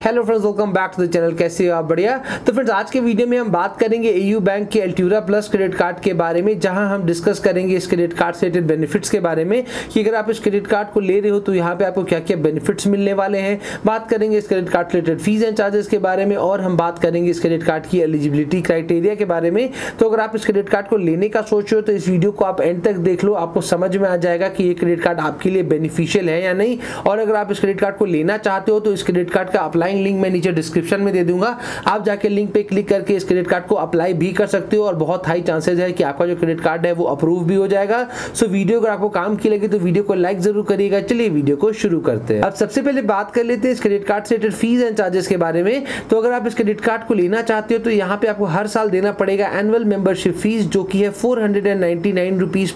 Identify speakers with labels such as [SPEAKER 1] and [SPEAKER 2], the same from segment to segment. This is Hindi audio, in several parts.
[SPEAKER 1] Hello friends welcome back to the channel कैसे हो आप? बढ़िया। तो फ्रेंड्स आज के वीडियो में हम बात करेंगे एयू बैंक के अल्ट्यूरा प्लस क्रेडिट कार्ड के बारे में, जहाँ हम डिस्कस करेंगे इस क्रेडिट कार्ड से रिलेटेड बेनिफिट्स के बारे में, कि अगर आप इस क्रेडिट कार्ड को ले रहे हो तो यहाँ पे आपको क्या क्या बेनिफिट्स मिलने वाले हैं। बात करेंगे इस credit card related fees and charges के बारे में, और हम बात करेंगे इस क्रेडिट कार्ड की एलिजिबिलिटी क्राइटेरिया के बारे में। तो अगर आप इस क्रेडिट कार्ड को लेने का सोच रहे हो तो इस वीडियो को आप एंड तक देख लो। आपको समझ में आ जाएगा कि ये क्रेडिट कार्ड आपके लिए बेनिफिशियल है या नहीं। और अगर आप इस क्रेडिट कार्ड को लेना चाहते हो तो इस क्रेडिट कार्ड का अप्लाइंग लिंक मैं नीचे डिस्क्रिप्शन में दे दूँगा। आप जाके लिंक पे क्लिक करके इस क्रेडिट कार्ड को अप्लाई भी कर सकते हो और बहुत हाई चांसेस है कि आपका जो क्रेडिट कार्ड है वो अप्रूव भी हो जाएगा। सो वीडियो अगर आपको काम की लगे तो वीडियो को लाइक ज़रूर करिएगा। चलिए वीडियो को शुरू करते हैं। अब सबसे पहले बात कर लेते हैं इस क्रेडिट कार्ड से रिलेटेड फ़ीस एंड चार्जेस के बारे में। तो अगर आप इस क्रेडिट कार्ड को लेना चाहते हो तो यहाँ पे आपको हर साल देना पड़ेगा एनुअल मेंबरशिप फ़ीस जो कि है फोर हंड्रेड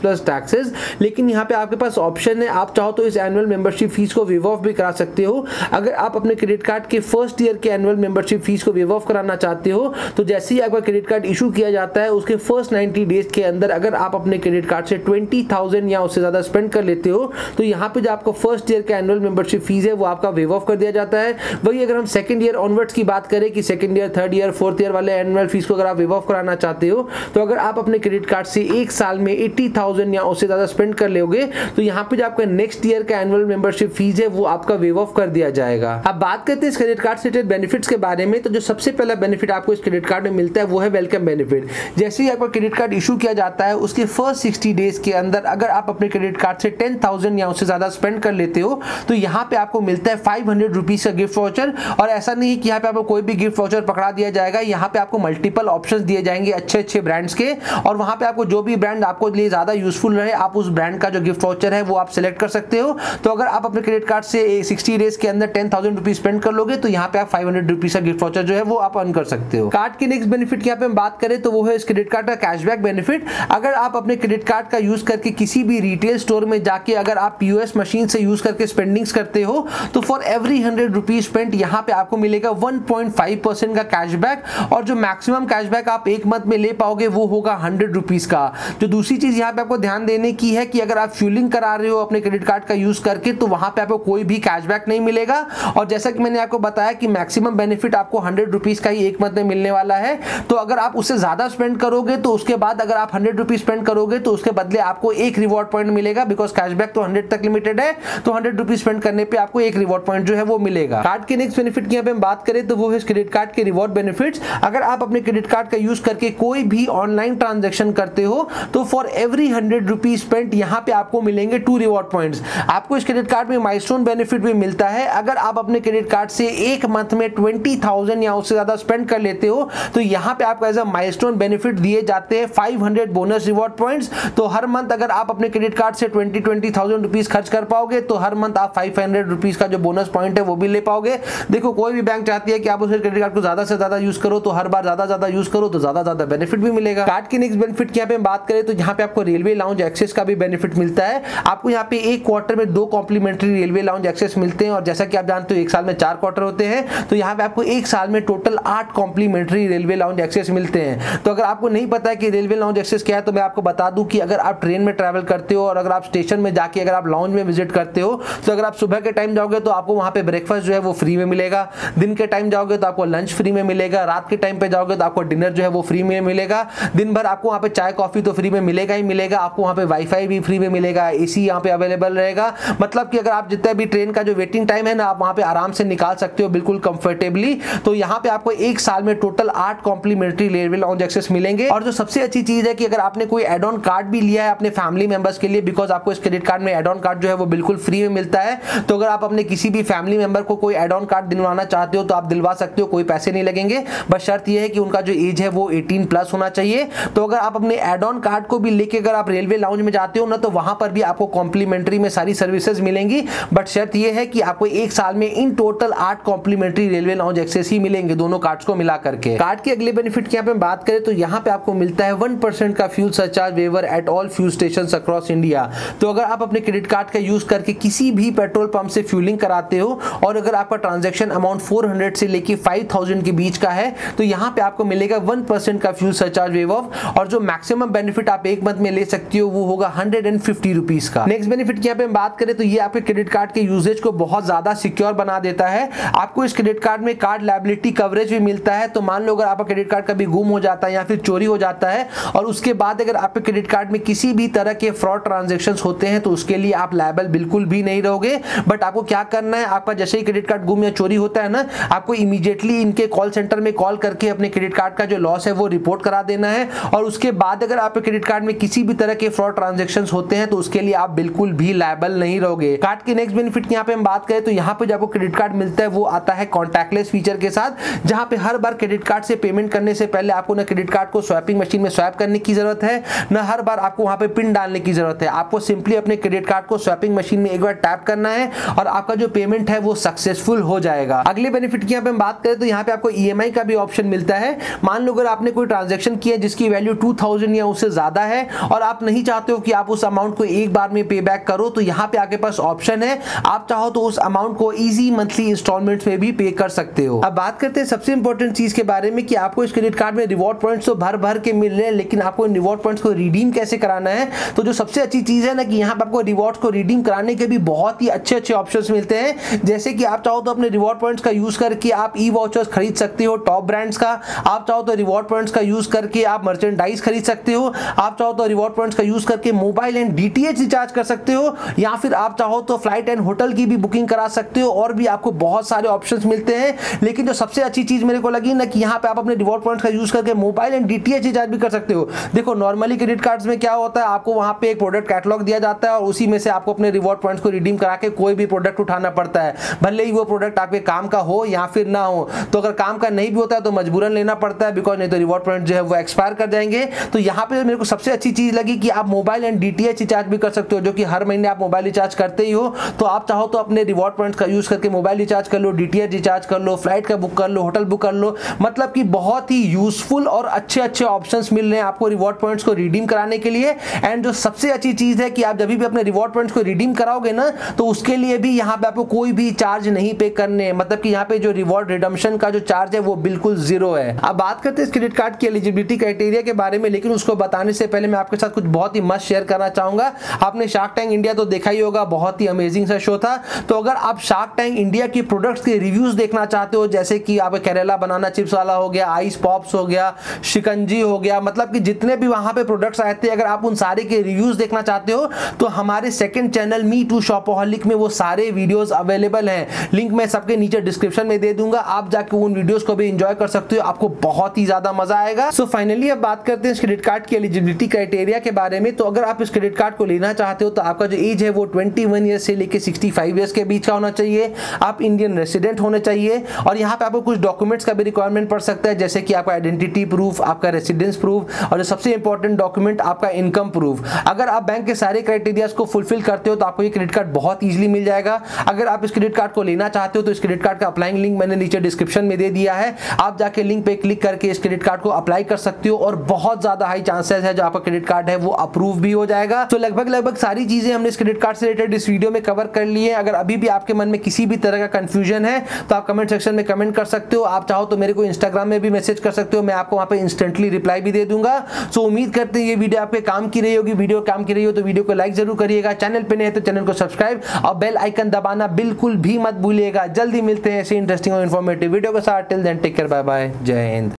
[SPEAKER 1] प्लस टैक्सेस लेकिन यहाँ पे आपके पास ऑप्शन है। आप चाहो तो इस एनुअल मेंबरशिप फ़ीस को विव ऑफ़ भी करा सकते हो। अगर आप अपने क्रेडिट कार्ड के फ़र्स्ट ईयर के एनुअल मेंबरशिप फ़ीस को वेव ऑफ़ कराना चाहते हो तो जैसे ही आपका क्रेडिट कार्ड इशू किया जाता है उसके फ़र्स्ट 90 डेज़ के अंदर अगर आप अपने क्रेडिट कार्ड से 20,000 या उससे ज़्यादा स्पेंड कर लेते हो तो यहाँ पे जो आपका फ़र्स्ट ईयर का एनुअल मेंबरशिप फ़ीस है वो आपका वेव ऑफ़ कर दिया जाता है। वही अगर हम सेकंड ईयर ऑनवर्ड्स की बात करें कि second year third year fourth year वाले एनुअल फ़ीस को अगर आप वेव ऑफ़ कराना चाहते हो तो अगर आप अपने क्रेडिट कार्ड से एक साल में एट्टी या उससे ज़्यादा स्पेंड कर लोगे तो यहाँ पे जो आपका नेक्स्ट ईयर का एनुअल मेंबरशिप फ़ीस है वो आपका वेव ऑफ़ कर दिया जाएगा। अब बात करते हैं इस क्रेडिट कार्ड से बेनिफिट्स के बारे में तो जो सबसे पहला बेनिफिट आपको इस क्रेडिट कार्ड में मिलता है, वो है वेलकम बेनिफिट जैसे ही आपका क्रेडिट कार्ड इशू किया जाता है, उसके फ़र्स्ट सिक्सटी डेज़ के अंदर अगर आप अपने क्रेडिट कार्ड से टेन थाउज़ेंड या उससे ज़्यादा स्पेंड कर लेते हो तो यहाँ पे आपको मिलता है फाइव हंड्रेड रुपीज़ का गिफ्ट वाउचर और ऐसा नहीं कि यहाँ पे आपको कोई भी गिफ्ट वाउचर पकड़ा दिया जाएगा, यहाँ पे आपको मल्टीपल ऑप्शन दिए जाएँगे अच्छे अच्छे ब्रांड्स के। और वहाँ पे आपको जो भी ब्रांड आपको लिए ज़्यादा यूजफुल रहे, आप उस ब्रांड का जो गिफ्ट वाउचर है, वो आप सेलेक्ट कर सकते हो। तो अगर आप अपने क्रेडिट कार्ड से सिक्सटी डेज़ के अंदर टेन थाउज़ेंड रुपीज़ स्पेंड कर लोगे तो यहाँ पे आप फाइव हंड्रेड रुपीज़ का गिफ्ट वाउचर जो है, वो आप अर्न कर सकते हो। कार्ड के नेक्स्ट बेनिफिट की पे हम बात करें तो वो है इस क्रेडिट कार्ड का कैशबैक बेनिफिट अगर आप अपने क्रेडिट कार्ड का यूज़ करके किसी भी रिटेल स्टोर में जाके अगर आप पीओएस मशीन से यूज़ करके स्पेंडिंग्स करते हो तो for every hundred rupees spend यहाँ पे आपको मिलेगा 1.5 परसेंट का कैशबैक और जो मैक्सिमम कैशबैक आप एक मंथ में ले पाओगे, वो होगा हंड्रेड रुपीज़ का। जो दूसरी चीज़ यहाँ पे आपको ध्यान देने की है कि अगर आप फ्यूलिंग करा रहे हो अपने क्रेडिट कार्ड का यूज़ करके तो वहाँ पे आपको कोई भी कैशबैक नहीं मिलेगा। और जैसा कि मैंने आपको बताया कि मैक्सिमम बेनिफिट आपको हंड्रेड रुपीज़ का ही एक मंथ में मिलने वाला है। तो अगर आप उससे ज़्यादा स्पेंड करोगे तो उसके बाद अगर आप हंड्रेड रुपीज़ स्पेंड करोगे तो उसके बदले आपको एक रिवॉर्ड पॉइंट मिलेगा बिकॉज़ कैशबैक तो हंड्रेड तक लिमिटेड है। तो हंड्रेड रुपीज़ स्पेंड करने पे आपको एक रिवॉर्ड पॉइंट जो है वो मिलेगा। कार्ड के नेक्स्ट बेनिफिट की हम बात करें तो वो है क्रेडिट कार्ड के रिवॉर्ड बेनिफिट अगर आप अपने क्रेडिट कार्ड का यूज़ करके कोई भी ऑनलाइन ट्रांजेक्शन करते हो तो for every hundred rupees spend यहाँ पे आपको मिलेंगे टू रिवॉर्ड पॉइंट्स आपको इस क्रेडिट कार्ड में माइलस्टोन बेनिफिट भी मिलता है। अगर आप अपने क्रेडिट कार्ड से एक मंथ में ट्वेंटी थाउज़ेंड या उससे ज़्यादा स्पेंड कर लेते हो तो यहाँ पे आपको एज अ माइलस्टोन बेनिफिट दिए जाते हैं 500 बोनस रिवॉर्ड पॉइंट्स तो हर मंथ अगर आप अपने क्रेडिट कार्ड से ट्वेंटी ट्वेंटी थाउज़ेंड रुपीज़ खर्च कर पाओगे तो हर मंथ आप फाइव हंड्रेड रुपीज़ का जो बोनस पॉइंट है वो भी ले पाओगे। देखो, कोई भी बैंक चाहती है कि आप उस क्रेडिट कार्ड को ज़्यादा से ज़्यादा यूज़ करो तो हर बार ज़्यादा ज़्यादा यूज़ करो तो ज़्यादा ज़्यादा बेनिफिट भी मिलेगा। कार्ड की नेक्स्ट बेनिफिट की पे बात करें तो यहाँ पे आपको रेलवे लाउंज एक्सेस का भी बेनिफिट मिलता है। आपको यहाँ पे एक क्वार्टर में दो कॉम्प्लीमेंट्री रेलवे लाउंज एक्सेस मिलते हैं, और जैसा कि आप जानते हो, एक साल में चार क्वार्टर होते हैं तो यहाँ पे आपको एक साल में टोटल आठ कॉम्प्लीमेंट्री रेलवे लाउंज एक्सेस मिलते हैं। तो अगर आपको नहीं पता है कि रेलवे लाउंज एक्सेस क्या है तो मैं आपको बता दूँ कि अगर आप ट्रेन में ट्रैवल करते हो और अगर आप स्टेशन में जाके अगर आप लाउंज में विज़िट करते हो तो अगर आप सुबह के टाइम जाओगे तो आपको वहाँ पे ब्रेकफास्ट जो है वो फ्री में मिलेगा। दिन के टाइम जाओगे तो आपको लंच फ्री में मिलेगा। रात के टाइम पे जाओगे तो आपको डिनर जो है वो फ्री में मिलेगा। दिन भर आपको वहाँ पे चाय कॉफ़ी तो फ्री में मिलेगा ही मिलेगा। आपको वहाँ पे वाईफाई भी फ्री में मिलेगा। एसी यहाँ पे अवेलेबल रहेगा। मतलब कि अगर आप जितना भी ट्रेन का जो वेटिंग टाइम है ना, आप वहाँ पे आराम से निकाल सकते हो बिल्कुल कंफर्टेबली तो यहाँ पे आपको एक साल में टोटल आठ कॉम्प्लीमेंट्री रेलवे लाउंज एक्सेस मिलेंगे। और जो सबसे अच्छी चीज़ है कि अगर आपने कोई एड ऑन कार्ड भी लिया है अपने फैमिली मेंबर्स के लिए बिकॉज़ आपको इस क्रेडिट कार्ड में एड ऑन कार्ड जो है वो बिल्कुल फ्री में मिलता है तो अगर आप अपने किसी भी फैमिली मेंबर को कोई एड ऑन कार्ड दिलवाना चाहते हो तो आप दिलवा सकते हो, कोई पैसे नहीं लगेंगे। बस शर्त यह है कि उनका जो एज है वो 18 प्लस होना चाहिए। तो अगर आप अपने एड ऑन कार्ड को भी लेके अगर आप रेलवे लाउंज में जाते हो ना तो वहाँ पर भी आपको कॉम्प्लीमेंट्री में सारी सर्विसेज़ मिलेंगी। बट शर्त यह है कि आपको एक साल में इन टोटल आठ कॉम्प्लीमेंट्री रेलवे लाउंज एक्सेस ही मिलेंगे दोनों कार्ड्स को मिला करके। कार्ड के अगले बेनिफिट की पे बात करें तो यहाँ पे आपको मिलता है वन परसेंट का fuel surcharge waiver at all fuel station across India तो अगर आप अपने क्रेडिट कार्ड का यूज़ करके किसी भी पेट्रोल पंप से फ्यूलिंग कराते हो और अगर आपका ट्रांजेक्शन अमाउंट 400 से लेके 5000 के बीच का है तो यहाँ पे आपको मिलेगा वन परसेंट का फ्यूल सरचार्ज वेव ऑफ़ और जो मैक्सिमम बेनिफिट आप एक मंथ में ले सकते हो वो होगा हंड्रेड एंड फिफ्टी रुपीज़ का। नेक्स्ट बेनिफिट की पे बात करें तो ये आपके क्रेडिट कार्ड के यूजेज को बहुत ज़्यादा सिक्योर बना देता है। आपको इस क्रेडिट कार्ड में कार्ड लाइबिलिटी कवरेज भी मिलता है तो मान लो अगर आपका क्रेडिट कार्ड कभी गुम हो जाता है या फिर चोरी हो जाता है, और उसके बाद अगर आपके क्रेडिट कार्ड में किसी भी तरह के फ्रॉड ट्रांजेक्शन होते हैं तो उसके लिए आप लाइबल बिल्कुल भी नहीं रहोगे। बट आपको क्या करना है, आपका जैसे ही क्रेडिट कार्ड गुम या चोरी होता है ना, आपको इमीडिएटली इनके कॉल सेंटर में कॉल करके अपने क्रेडिट कार्ड का जो लॉस है, वो रिपोर्ट करा देना है। और उसके बाद अगर आपके क्रेडिट कार्ड में किसी भी तरह के फ्रॉड ट्रांजेक्शन होते हैं तो उसके लिए आप बिल्कुल भी लाइबल नहीं रहोगे। कार्ड के नेक्स्ट बेनिफिट की यहाँ पे हम बात करें तो यहाँ पे जो आपको क्रेडिट कार्ड मिलता है, वो आता है कॉन्टैक्टलेस फीचर के साथ, जहाँ पे हर बार क्रेडिट कार्ड से पेमेंट करने से पहले आपको ना क्रेडिट कार्ड को स्वैपिंग मशीन में स्वैप करने की ज़रूरत है, न हर बार आपको वहाँ पे पिन डालने की ज़रूरत है। आपको सिंपली अपने क्रेडिट कार्ड को स्वैपिंग मशीन में एक बार टैप करना है और आपका जो पेमेंट है वो सक्सेसफुल हो जाएगा। अगले बेनिफिट की यहाँ पे हम बात करें तो यहाँ पे आपको ई का भी ऑप्शन मिलता है। मान लो अगर आपने कोई ट्रांजेक्शन किया जिसकी वैल्यू टू या उससे ज़्यादा है और आप नहीं चाहते हो कि आप उस अमाउंट को एक बार में पे करो तो यहाँ पे आपके पास ऑप्शन है। आप चाहो तो उस अमाउंट को इजी मंथली इंस्टॉलमेंट में भी पे कर सकते हो। अब बात करते हैं सबसे इंपॉर्टेंट चीज़ के बारे में कि आपको इस क्रेडिट कार्ड में रिवॉर्ड पॉइंट्स तो भर भर के मिल रहे हैं, लेकिन आपको रिवॉर्ड पॉइंट्स को रिडीम कैसे कराना है? तो जो सबसे अच्छी चीज़ है ना कि यहाँ पे आपको रिवॉर्ड्स को रिडीम कराने के भी बहुत ही अच्छे अच्छे ऑप्शंस मिलते हैं। जैसे कि आप चाहो तो अपने रिवॉर्ड पॉइंट्स का यूज़ करके आप ई वाउचर्स खरीद सकते हो टॉप ब्रांड्स का। आप चाहो तो रिवॉर्ड पॉइंट्स का यूज़ करके आप मर्चेंडाइज खरीद सकते हो। आप चाहो तो रिवॉर्ड पॉइंट्स का यूज़ करके मोबाइल एंड डीटीएच रिचार्ज कर सकते हो। या फिर आप चाहो तो फ़्लाइट एंड होटल की भी बुकिंग करा सकते हो और भी आपको बहुत सारे ऑप्शन मिलते हैं। लेकिन जो सबसे अच्छी चीज़ मेरे को लगी ना कि यहाँ पे आप अपने रिवॉर्ड पॉइंट्स का यूज़ करके मोबाइल एंड डीटीएच रिचार्ज भी कर सकते हो। देखो नॉर्मली क्रेडिट कार्ड्स में क्या होता है, आपको वहाँ पे एक प्रोडक्ट कैटलॉग दिया जाता है और उसी में से आपको अपने रिवॉर्ड पॉइंट्स को रिडीम करा के कोई भी प्रोडक्ट उठाना पड़ता है। भले ही वो प्रोडक्ट आपके काम का हो या फिर ना हो। तो अगर काम का नहीं भी होता है तो मजबूरन लेना पड़ता है बिकॉज़ नहीं तो रिवॉर्ड पॉइंट जो है वो एक्सपायर कर जाएँगे। तो यहाँ पे मेरे को सबसे अच्छी चीज़ लगी कि आप मोबाइल एंड डीटीएच रिचार्ज भी कर सकते हो, जो कि हर महीने आप मोबाइल रिचार्ज करते ही हो। तो आप चाहो तो अपने रिवॉर्ड पॉइंट का यूज़ करके मोबाइल रिचार्ज कर लो डीटीएच रिचार्ज कर लो फ़्लाइट का बुक कर लो होटल बुक कर लो मतलब कि बहुत ही यूजफुल और अच्छे अच्छे ऑप्शन मिल रहे हैं आपको रिवॉर्ड पॉइंट्स को रिडीम कराने के लिए। एंड जो सबसे अच्छी चीज़ है कि आप जब भी अपने रिवॉर्ड पॉइंट्स को रिडीम कराओगे ना तो उसके लिए भी यहाँ पे आपको कोई भी चार्ज नहीं पे करने। मतलब कि यहाँ पे जो रिवॉर्ड रिडम्शन का जो चार्ज है, वो बिल्कुल ज़ीरो है। अब बात करते हैं क्रेडिट कार्ड की एलिजिबिलिटी क्राइटेरिया के बारे में, लेकिन उसको बताने से पहले मैं आपके साथ कुछ बहुत ही मस्त शेयर करना चाहूँगा। आपने शार्क टैंक इंडिया तो देखा ही होगा, बहुत ही अमेजिंग सा शो था। तो अगर आप शार्क टैंक इंडिया की प्रोडक्ट्स के रिव्यूज़ देखना चाहते हो, जैसे कि आप केरला बनाना चिप्स वाला हो गया, आइस पॉप्स हो गया, शिकंजी हो गया मतलब कि जितने भी वहाँ पे प्रोडक्ट्स आए थे, अगर आप उन सारे के रिव्यूज़ देखना चाहते हो तो हमारे second channel me to shopaholic में वो सारे वीडियोस अवेलेबल हैं। लिंक मैं सबके नीचे डिस्क्रिप्शन में दे दूँगा, आप जाके उन वीडियोस को भी एंजॉय कर सकते हो, आपको बहुत ही ज़्यादा मज़ा आएगा। सो so फाइनली अब बात करते हैं इस क्रेडिट कार्ड की एलिजिबिलिटी क्राइटेरिया के बारे में। तो अगर आप इस क्रेडिट कार्ड को लेना चाहते हो तो आपका जो एज है वो 21 ईयर्स से लेकर 65 ईयर्स के बीच का होना चाहिए। आप इंडियन रेसिडेंट होने चाहिए। और यहाँ पे आपको कुछ डॉक्यूमेंट्स का भी रिक्वायरमेंट पड़ सकता है, जैसे कि आपका आइडेंटिटी प्रूफ आपका रेसिडेंस प्रूफ और जो सबसे इंपॉर्टेंट डॉक्यूमेंट आपका इनकम प्रूफ अगर आप बैंक के सारे क्राइटेरिया को फुलफिल करते हो तो आपको ये क्रेडिट कार्ड बहुत ईजिली मिल जाएगा। अगर आप इस क्रेडिट कार्ड को लेना चाहते हो तो इस क्रेडिट कार्ड का अप्लाइंग लिंक मैंने नीचे डिस्क्रिप्शन में दे दिया है। आप जाके लिंक पे क्लिक करके इस क्रेडिट कार्ड को अप्लाई कर सकते हो, और बहुत ज़्यादा हाई चांसेस है, जो आपका क्रेडिट कार्ड है, वो अप्रूव भी हो जाएगा। तो लगभग लगभग सारी चीज़ें हमने इस क्रेडिट कार्ड से रिलेटेड इस वीडियो में कवर कर ली है। अगर अभी भी आपके मन में किसी भी तरह का कंफ्यूजन है तो आप कमेंट सेक्शन में कमेंट कर सकते हो। आप चाहो तो मेरे को इंस्टाग्राम में भी मैसेज कर सकते हो, मैं आपको वहाँ पे इंस्टेंटली रिप्लाई भी दे दूँगा। सो उम्मीद करते हैं ये वीडियो आपके काम की रही होगी। वीडियो काम की रही हो तो वीडियो को लाइक ज़रूर करिएगा। चैनल पर नहीं है तो चैनल को सब्सक्राइब और बेल आइकन दबाना बिल्कुल भी मत भूलिएगा। जल्दी मिलते हैं ऐसे इंटरेस्टिंग और इन्फॉर्मेटिव वीडियो के साथ। Till then take care bye bye जय हिंद।